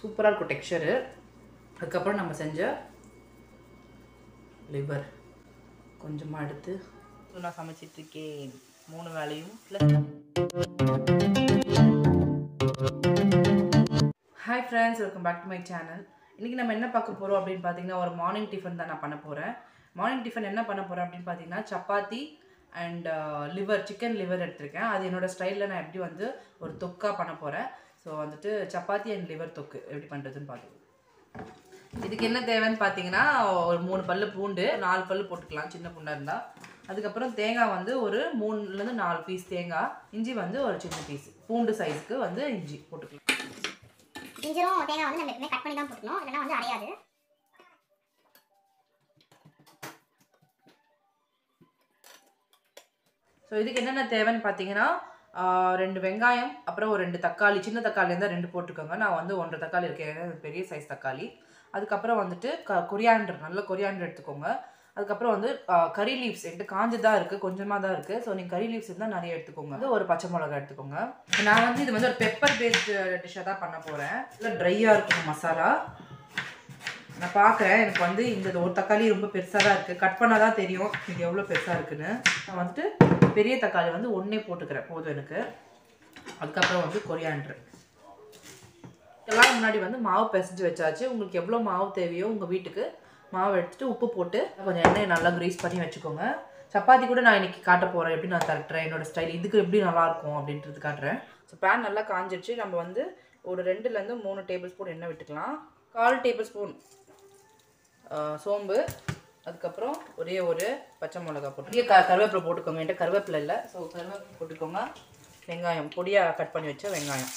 சூப்பராக இருக்கும் டெக்ஸ்சரு அதுக்கப்புறம் நம்ம செஞ்ச லிவர் கொஞ்சமாக எடுத்து நான் சமைச்சிட்ருக்கேன் மூணு வேலையும் hi friends welcome back to my channel இன்றைக்கி நம்ம என்ன பார்க்க போகிறோம் அப்படின்னு பார்த்தீங்கன்னா ஒரு மார்னிங் டிஃபன் தான் நான் பண்ண போகிறேன் மார்னிங் டிஃபன் என்ன பண்ண போகிறேன் அப்படின்னு பார்த்தீங்கன்னா chapati and liver chicken liver எடுத்திருக்கேன். அது என்னோடய ஸ்டைலில் நான் எப்படி வந்து ஒரு தொக்கா பண்ண போகிறேன் ஸோ வந்துட்டு சப்பாத்தி அண்ட் லிவர் தொக்கு. எப்படி பண்ணுறதுன்னு பார்த்துக்கோங்க இதுக்கு என்ன தேவைன்னு பார்த்தீங்கன்னா ஒரு மூணு பல்லு பூண்டு நாலு பல்லு போட்டுக்கலாம் சின்ன பூண்டாக இருந்தால் அதுக்கப்புறம் தேங்காய் வந்து ஒரு மூணுலேருந்து நாலு பீஸ் தேங்காய் இஞ்சி வந்து ஒரு சின்ன பீஸ் பூண்டு சைஸ்க்கு வந்து இஞ்சி போட்டுக்கலாம். இஞ்சரும் தேங்காய் வந்து நம்ம எப்பவுமே கட் பண்ணி தான் போட்டுக்கணும். இல்லைன்னா வந்து அரையாது ஸோ இதுக்கு என்னென்ன தேவைன்னு பார்த்தீங்கன்னா ரெண்டு வெங்காயம் அப்புறம் ஒரு ரெண்டு தக்காளி சின்ன தக்காளி இருந்தால் ரெண்டு போட்டுக்கோங்க. நான் வந்து ஒன்றரை தக்காளி இருக்கேன் பெரிய சைஸ் தக்காளி. அதுக்கப்புறம் வந்துட்டு க கொரியாண்டர் நல்ல கொரியாண்டர் எடுத்துக்கோங்க. அதுக்கப்புறம் வந்து கறி லீவ்ஸ் என்கிட்ட காஞ்சதாக இருக்குது கொஞ்சமாக தான் இருக்குது ஸோ நீங்கள் கறி லீவ்ஸ் இருந்தால் நிறைய எடுத்துக்கோங்க. அது ஒரு பச்சை மிளகா எடுத்துக்கோங்க. நான் வந்து இது வந்து ஒரு பெப்பர் பேஸ்டு டிஷ்ஷாக தான் பண்ண போகிறேன் இல்லை ட்ரையாக இருக்கும் மசாலா. நான் பார்க்குறேன் எனக்கு வந்து இந்த ஒரு தக்காளி ரொம்ப பெருசாக தான் இருக்குது கட் பண்ணால் தான் தெரியும். இது எவ்வளோ பெருசாக இருக்குன்னு. நான் வந்துட்டு பெரிய தக்காளி வந்து ஒன்றே போட்டுக்கிறேன். போதும் எனக்கு. அதுக்கப்புறம் வந்து கொரியாண்டர் எல்லாம் முன்னாடி வந்து மாவு பிசைஞ்சு வச்சாச்சு. உங்களுக்கு எவ்வளோ மாவு தேவையோ உங்கள் வீட்டுக்கு மாவு எடுத்துகிட்டு உப்பு போட்டு கொஞ்சம் எண்ணெய் நல்லா க்ரீஸ் பண்ணி வச்சுக்கோங்க. சப்பாத்தி கூட நான் இன்றைக்கி காட்ட போகிறேன் எப்படி நான் தட்டுறேன் என்னோட ஸ்டைல் இதுக்கு எப்படி நல்லாயிருக்கும் அப்படின்றது காட்டுறேன். ஸோ பேன் நல்லா காஞ்சிடுச்சு நம்ம வந்து ஒரு ரெண்டுலேருந்து மூணு டேபிள் ஸ்பூன் எண்ணெய் விட்டுக்கலாம். கால் டேபிள் ஸ்பூன் சோம்பு அதுக்கப்புறம் ஒரே ஒரு பச்சை மிளகா போட்டு க கருவேப்பிலை போட்டுக்கோங்க. என்கிட்ட கருவேப்பிலை இல்லை. ஸோ கருவேப்பிலை போட்டுக்கோங்க. வெங்காயம் பொடியாக கட் பண்ணி வச்ச வெங்காயம்.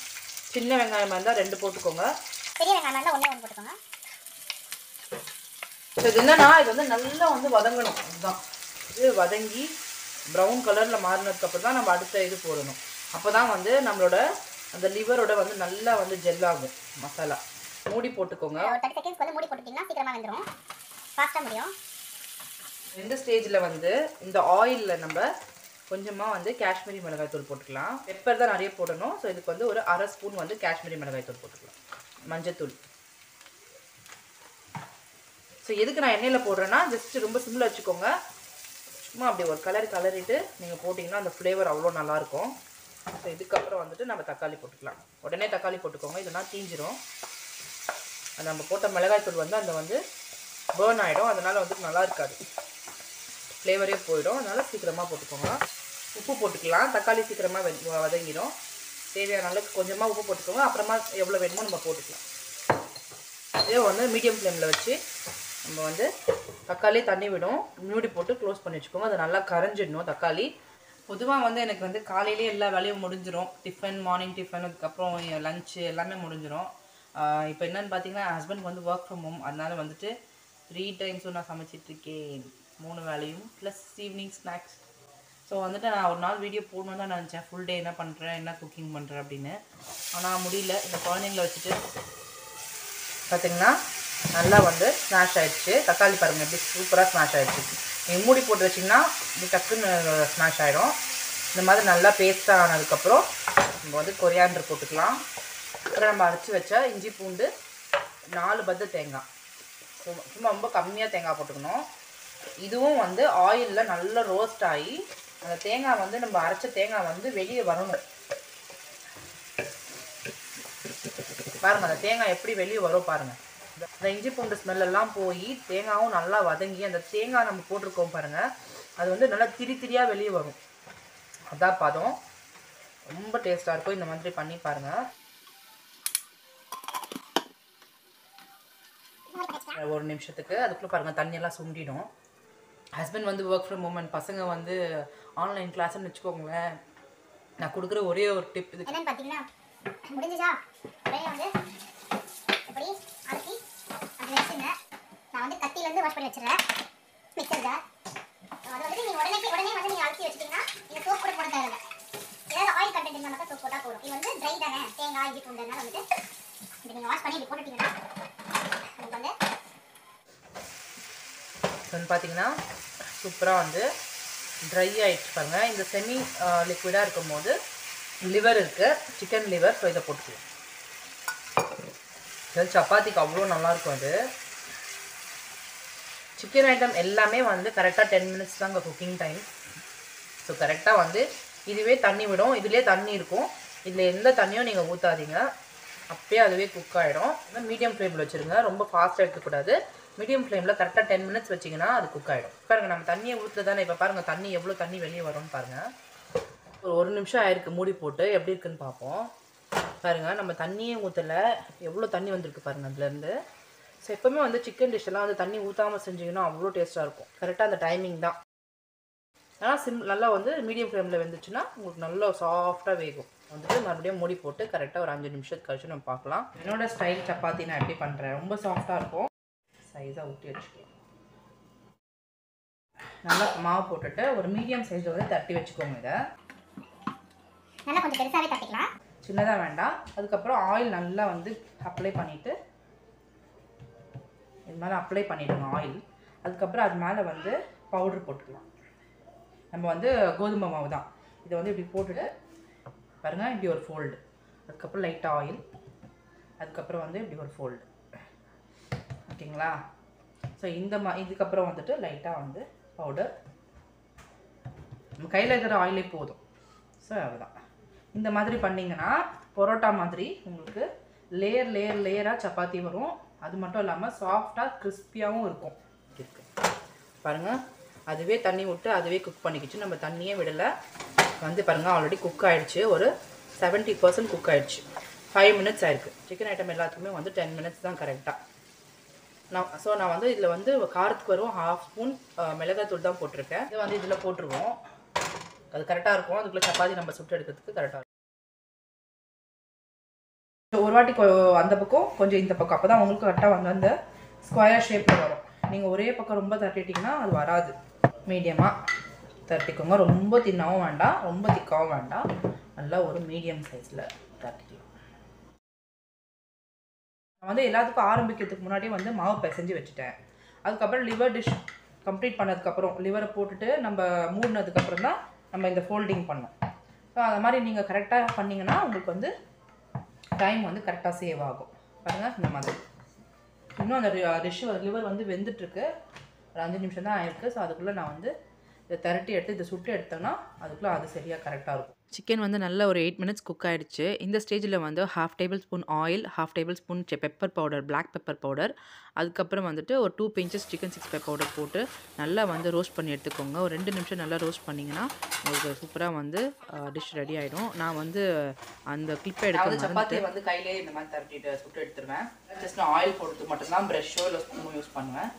சின்ன வெங்காயமாக இருந்தால் ரெண்டு போட்டுக்கோங்க. பெரிய வெங்காயம் இருந்தால் ஒன்றே ஒன்று போட்டுக்கோங்க. ஸோ இது என்னன்னா இது வந்து நல்லா வந்து வதங்கணும். அதுதான் இது வதங்கி ப்ரௌன் கலரில் மாறினதுக்கப்புறம் தான் நம்ம அடுத்த இது போடணும். அப்போ தான் வந்து நம்மளோட அந்த லிவரோட வந்து நல்லா வந்து ஜெல் ஆகும் மசாலா மூடி போட்டுக்கோங்க. ஒரு தேர்ட்டி செகண்ட்ஸ்க்கு வந்து மூடி போட்டுட்டிங்கன்னா சீக்கிரமாக வெந்துடும் ஃபாஸ்ட்டாக முடியும். இந்த ஸ்டேஜில் வந்து இந்த ஆயிலில் நம்ம கொஞ்சமாக வந்து காஷ்மீரி மிளகாய் தூள் போட்டுக்கலாம். பெப்பர் தான் நிறைய போடணும். ஸோ இதுக்கு வந்து ஒரு அரை ஸ்பூன் வந்து காஷ்மீரி மிளகாய் தூள் போட்டுக்கலாம். மஞ்சத்தூள் ஸோ எதுக்கு நான் எண்ணெயில் போடுறேன்னா ஜஸ்ட் ரொம்ப சிம்பிளாக வச்சுக்கோங்க. சும்மா அப்படி ஒரு கலர் கலரிட்டு நீங்கள் போட்டிங்கன்னா அந்த ஃப்ளேவர் அவ்வளோ நல்லாயிருக்கும். ஸோ இதுக்கப்புறம் வந்துட்டு நம்ம தக்காளி போட்டுக்கலாம். உடனே தக்காளி போட்டுக்கோங்க. இதெல்லாம் தீஞ்சிரும். அது நம்ம போட்ட மிளகாய் தூள் வந்து அந்த வந்து பேர்ன் ஆகிடும் அதனால் வந்துட்டு நல்லா இருக்காது. ஃப்ளேவரே போயிடும். அதனால் சீக்கிரமாக போட்டுக்கோங்க. உப்பு போட்டுக்கலாம். தக்காளி சீக்கிரமாக வெ வதங்கிடும். தேவையான அளவுக்கு கொஞ்சமாக உப்பு போட்டுக்கோங்க. அப்புறமா எவ்வளோ வேணுமோ நம்ம போட்டுக்கலாம். இதே வந்து மீடியம் ஃப்ளேமில் வச்சு நம்ம வந்து தக்காளி தண்ணி விடும். மூடி போட்டு க்ளோஸ் பண்ணி வச்சுக்கோங்க. அது நல்லா கரைஞ்சிடணும் தக்காளி. பொதுவாக வந்து எனக்கு வந்து காலையிலே எல்லா வேலையும் முடிஞ்சிடும் டிஃபன் மார்னிங் டிஃபன் அதுக்கப்புறம் லஞ்சு எல்லாமே முடிஞ்சிடும் இப்போ என்னன்னு பார்த்தீங்கன்னா ஹஸ்பண்ட் வந்து ஒர்க் ஃப்ரம் ஹோம் அதனால் வந்துட்டு த்ரீ டைம்ஸும் நான் சமைச்சிட்ருக்கேன் மூணு வேலையும் ப்ளஸ் ஈவினிங் ஸ்நாக்ஸ் ஸோ வந்துட்டு நான் ஒரு நாள் வீடியோ போடணும்னு தான் நினச்சேன். ஃபுல் டே என்ன பண்ணுறேன் என்ன குக்கிங் பண்ணுறேன் அப்படின்னு. ஆனால் முடியல. இந்த குழந்தைங்கள வச்சுட்டு பார்த்தீங்கன்னா நல்லா வந்து ஸ்மாஷ் ஆகிடுச்சு தக்காளி பாருங்கள் எப்படி சூப்பராக ஸ்மாஷ் ஆகிடுச்சு நீங்கள் மூடி போட்டு வச்சிங்கன்னா இப்படி டக்குன்னு ஸ்மாஷ் ஆகிடும் இந்த மாதிரி நல்லா பேஸ்ட்டாக ஆனதுக்கப்புறம் நம்ம வந்து கொரியாண்டர் போட்டுக்கலாம். அப்புறம் நம்ம அரைச்சி வச்ச இஞ்சி பூண்டு நாலு பத்து தேங்காய். சும்மா ரொம்ப கம்மியாக தேங்காய் போட்டுக்கணும். இதுவும் வந்து ஆயிலில் நல்லா ரோஸ்ட் ஆகி அந்த தேங்காய் வந்து நம்ம அரைச்ச தேங்காய் வந்து வெளியே வரணும். பாருங்க அந்த தேங்காய் எப்படி வெளியே வரும் பாருங்க. அந்த இஞ்சி பூண்டு ஸ்மெல்லாம் போய் தேங்காயும் நல்லா வதங்கி அந்த தேங்காய் நம்ம போட்டிருக்கோம் பாருங்க அது வந்து நல்லா திரி திரியாக வெளியே வரும். அதான் பதம். ரொம்ப டேஸ்ட்டாக இருக்கும் இந்த மாதிரி பண்ணி பாருங்க. ஒரு நிமிஷத்துக்கு அதுக்குள்ளே பாருங்கள் தண்ணியெல்லாம் சுண்டிடும். ஹஸ்பண்ட் வந்து ஒர்க் ஃப்ரம் ஹோம் பசங்க வந்து ஆன்லைன் கிளாஸ்ன்னு வச்சுக்கோங்களேன். நான் கொடுக்குற ஒரே ஒரு டிப் இது என்னன்னு பார்த்தீங்கன்னா முடிஞ்சுச்சா? அப்படியே வந்து இப்படி அரைச்சி அப்படி வச்சுங்க. நான் வந்து கத்தியிலேருந்து வாஷ் பண்ணி வச்சிடுறேன். மிக்சர் ஜார் அது வந்து நீங்கள் உடனே உடனே வந்து நீங்கள் அரைச்சி வச்சிட்டிங்கன்னா நீங்கள் சோப் கூட போட தேவையில்லை. ஏதாவது ஆயில் கண்டென்ட் இருந்தால் மட்டும் சோப் போட்டால் போதும். இது வந்து ட்ரை தானே. தேங்காய் இஞ்சி பூண்டுனால வந்துட்டு இது நீங்கள் வாஷ் பண்ணி இப்படி போட்டுட்டீங்கன்னா உங்களுக்கு வந்து வந்து பார்த்தீங்கன்னா சூப்பராக வந்து ட்ரை ஆகிட்டு பாருங்க. இந்த செமி லிக்விடாக இருக்கும் போது லிவர் இருக்குது சிக்கன் லிவர் ஸோ இதை போட்டுக்கலாம். இது சப்பாத்திக்கு அவ்வளோ நல்லாயிருக்கும் அது. சிக்கன் ஐட்டம் எல்லாமே வந்து கரெக்டாக டென் மினிட்ஸ் தாங்க குக்கிங் டைம் ஸோ கரெக்டாக வந்து இதுவே தண்ணி விடும். இதுலேயே தண்ணி இருக்கும். இதில் எந்த தண்ணியும் நீங்கள் ஊற்றாதீங்க அப்பயே அதுவே குக் ஆகிடும் மீடியம் ஃப்ளேமில் வச்சுருங்க. ரொம்ப ஃபாஸ்ட்டாக எடுக்கக்கூடாது. மீடியம் ஃப்ளேமில் கரெக்டாக டென் மினிட்ஸ் வச்சிங்கன்னா அது குக் ஆகிடும் பாருங்கள் நம்ம தண்ணியை ஊற்றுல தானே? இப்போ பாருங்கள் தண்ணி எவ்வளோ தண்ணி வெளியே வரும்னு பாருங்கள் ஒரு ஒரு நிமிஷம் ஆயிருக்கு. மூடி போட்டு எப்படி இருக்குன்னு பார்ப்போம். பாருங்கள் நம்ம தண்ணியே ஊற்றலை எவ்வளோ தண்ணி வந்திருக்கு பாருங்கள் அதுலேருந்து. ஸோ எப்போவுமே வந்து சிக்கன் டிஷ் எல்லாம் வந்து தண்ணி ஊற்றாமல் செஞ்சிங்கன்னா அவ்வளோ டேஸ்ட்டாக இருக்கும். கரெக்டாக அந்த டைமிங் தான். ஆனால் சிம் நல்லா வந்து மீடியம் ஃப்ளேமில் வெந்துச்சுன்னா உங்களுக்கு நல்லா சாஃப்டாக வேகும். வந்துட்டு மறுபடியும் மூடி போட்டு கரெக்டாக ஒரு அஞ்சு நிமிஷத்துக்கு கழிச்சு நம்ம பார்க்கலாம். என்னோட ஸ்டைல் சப்பாத்தி நான் எப்படி பண்ணுறேன் ரொம்ப சாஃப்டாக இருக்கும். சைஸாக ஊற்றி வச்சுக்கலாம் நல்லா மாவு போட்டுட்டு ஒரு மீடியம் சைஸில் வந்து தட்டி வச்சுக்கோங்க இதை. நல்லா கொஞ்சம் பெருசாகவே தட்டிக்கலாம். சின்னதாக வேண்டாம். அதுக்கப்புறம் ஆயில் நல்லா வந்து அப்ளை பண்ணிவிட்டு இது மேலே அப்ளை பண்ணிவிடுங்க ஆயில் அதுக்கப்புறம் அது மேலே வந்து பவுடர் போட்டுக்கலாம். நம்ம வந்து கோதுமை மாவு தான். இதை வந்து இப்படி போட்டுட்டு பாருங்கள் இப்படி ஒரு ஃபோல்டு அதுக்கப்புறம் லைட்டாக ஆயில் அதுக்கப்புறம் வந்து இப்படி ஒரு ஃபோல்டு ஓகேங்களா? ஸோ இந்த மா இதுக்கப்புறம் வந்துட்டு லைட்டாக வந்து பவுடர் நம்ம கையில் இருக்கிற ஆயிலே போதும். ஸோ அதுதான் இந்த மாதிரி பண்ணிங்கன்னா பரோட்டா மாதிரி உங்களுக்கு லேயர் லேயர் லேயராக சப்பாத்தி வரும். அது மட்டும் இல்லாமல் சாஃப்டாக கிறிஸ்பியாகவும் இருக்கும். இருக்குது பாருங்கள் அதுவே தண்ணி விட்டு அதுவே குக் பண்ணிக்கிச்சு. நம்ம தண்ணியே விடலை. வந்து பாருங்கள் ஆல்ரெடி குக் ஆகிடுச்சு ஒரு 70% பர்சன்ட் குக் ஆகிடுச்சு ஃபைவ் மினிட்ஸ் ஆயிருக்கு. சிக்கன் ஐட்டம் எல்லாத்துக்குமே வந்து டென் மினிட்ஸ் தான் கரெக்டாக நான் ஸோ நான் வந்து இதில் வந்து காரத்துக்கு வரும் ஹாஃப் ஸ்பூன் மிளகாத்தூள் தான் போட்டிருக்கேன். இது வந்து இதில் போட்டுருவோம். அது கரெக்டாக இருக்கும். அதுக்குள்ளே சப்பாத்தி நம்ம சுட்டு எடுக்கிறதுக்கு கரெக்டாக இருக்கும். ஒரு வாட்டி கொ- அந்த பக்கம் கொஞ்சம் இந்த பக்கம். அப்போ தான் உங்களுக்கு கரெக்டாக வந்து அந்த ஸ்கொயர் ஷேப்பில் வரும். நீங்கள் ஒரே பக்கம் ரொம்ப தட்டிட்டிங்கன்னா அது வராது. மீடியமாக தட்டிக்கோங்க. ரொம்ப தின்னாவும் வேண்டாம். ரொம்ப திக்காவும் வேண்டாம். நல்லா ஒரு மீடியம் சைஸில் தட்டிக்கலாம். நான் வந்து எல்லாத்துக்கும் ஆரம்பிக்கிறதுக்கு முன்னாடி வந்து மாவு பிசைஞ்சு வச்சுட்டேன். அதுக்கப்புறம் லிவர் டிஷ் கம்ப்ளீட் பண்ணதுக்கப்புறம் லிவரை போட்டுட்டு நம்ம மூடினதுக்கப்புறம் தான் நம்ம இந்த ஃபோல்டிங் பண்ணோம். ஸோ அது மாதிரி நீங்கள் கரெக்டாக பண்ணிங்கன்னா உங்களுக்கு வந்து டைம் வந்து கரெக்டாக சேவ் ஆகும். பாருங்கள் இந்த மாதிரி. இன்னும் அந்த டிஷ் லிவர் வந்து வெந்துட்டுருக்கு. ஒரு அஞ்சு நிமிஷம் தான் ஆயிருக்கு. ஸோ அதுக்குள்ளே நான் வந்து இதை திரட்டி எடுத்து இதை சுட்டு எடுத்தேன்னா அதுக்குள்ளே அது சரியாக கரெக்டாக இருக்கும். சிக்கன் வந்து நல்ல ஒரு எயிட் மினிட்ஸ் குக் ஆயிடுச்சு. இந்த ஸ்டேஜில் வந்து half tablespoon oil half tablespoon pepper powder Black pepper powder அதுக்கப்புறம் வந்துட்டு ஒரு two pinches chicken six powder போட்டு நல்லா வந்து ரோஸ்ட் பண்ணி எடுத்துக்கோங்க. ஒரு ரெண்டு நிமிஷம் நல்லா ரோஸ்ட் பண்ணிங்கன்னா உங்களுக்கு சூப்பராக வந்து டிஷ் ரெடி ஆகிடும் நான் வந்து அந்த கிளிப்பை எடுத்து சப்பாத்தியை வந்து கையிலே இந்த மாதிரி திரட்டிட்டு சுட்டு எடுத்துருவேன். ஜஸ்ட் நான் ஆயில் போடுறதுக்கு மட்டும்தான் ப்ரெஷ்ஷோ இல்லை ஸ்பூனோ யூஸ் பண்ணுவேன்.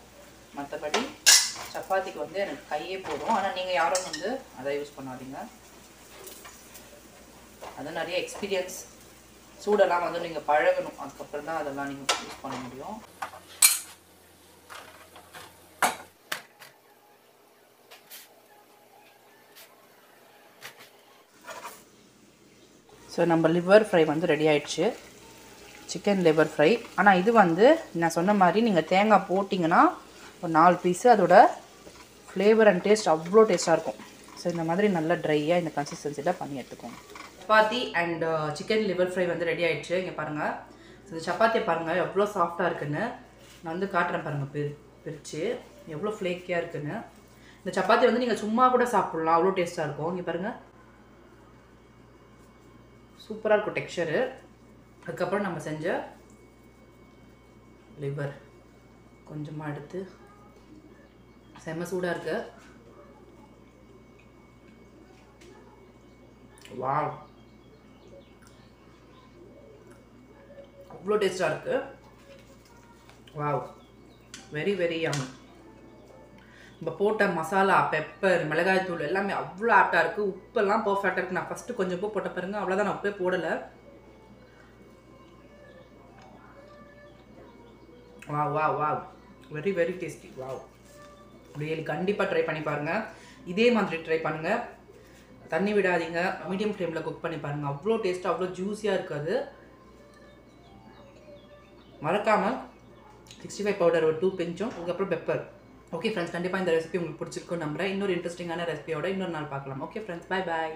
மற்றபடி சப்பாத்திக்கு வந்து எனக்கு கையே போதும். ஆனால் நீங்கள் யாரும் வந்து அதை யூஸ் பண்ணாதீங்க. அது நிறைய எக்ஸ்பீரியன்ஸ் சூடெல்லாம் வந்து நீங்கள் பழகணும். அதுக்கப்புறம் தான் அதெல்லாம் நீங்கள் யூஸ் பண்ண முடியும். ஸோ நம்ம லிவர் ஃப்ரை வந்து ரெடி ஆயிடுச்சு. சிக்கன் லிவர் ஃப்ரை ஆனால் இது வந்து நான் சொன்ன மாதிரி நீங்கள் தேங்காய் போட்டிங்கன்னா ஒரு நாலு பீஸு அதோட ஃப்ளேவர் அண்ட் டேஸ்ட் அவ்வளோ டேஸ்ட்டாக இருக்கும். ஸோ இந்த மாதிரி நல்லா ட்ரையாக இந்த கன்சிஸ்டன்சியில் பண்ணி எடுத்துக்கோங்க. Chapati and chicken liver fry வந்து ரெடி ஆகிடுச்சு இங்கே பாருங்கள் இந்த சப்பாத்தியை பாருங்கள் எவ்வளோ சாஃப்டாக இருக்குன்னு. நான் வந்து காட்டுறேன் பாருங்கள் பிரி பிரித்து எவ்வளோ ஃப்ளேக்கியாக இருக்குன்னு. இந்த சப்பாத்தி வந்து நீங்கள் சும்மா கூட சாப்பிட்லாம். அவ்வளோ டேஸ்ட்டாக இருக்கும். இங்கே பாருங்கள் சூப்பராக இருக்கும் டெக்ஸ்சரு அதுக்கப்புறம் நம்ம செஞ்ச லிவர் கொஞ்சமாக எடுத்து செம்ம சூடாக இருக்கு. வாவ். அவ்வளோ டேஸ்டாக இருக்கு. வாவ். வெரி வெரி யம் நம்ம போட்ட மசாலா பெப்பர் மிளகாய் தூள் எல்லாமே அவ்வளோ ஆப்டாக இருக்குது உப்பெல்லாம் பர்ஃபெக்டாக இருக்குது நான் ஃபஸ்ட்டு கொஞ்சம் உப்பு போட்ட பாருங்க அவ்வளோதான் நான் உப்பே போடலை. வா வா வா very very tasty wow. Really கண்டிப்பாக ட்ரை பண்ணி பாருங்கள் இதே மாதிரி ட்ரை பண்ணுங்கள் தண்ணி விடாதீங்க. மீடியம் ஃப்ளேமில் குக் பண்ணி பாருங்கள் அவ்வளோ டேஸ்ட்டாக அவ்வளோ ஜூஸியாக இருக்காது. மறக்காமல் சிக்ஸ்டி ஃபைவ் பவுடர் ஒரு டூ பிஞ்சும் அதுக்கப்புறம் பெப்பர் ஓகே ஃப்ரெண்ட்ஸ் கண்டிப்பாக இந்த ரெசிபி உங்களுக்கு பிடிச்சிருக்கும் நம்புறேன். இன்னொரு இன்ட்ரெஸ்டிங்கான ரெசிபியோட இன்னொரு நாள் பார்க்கலாம். Okay friends bye bye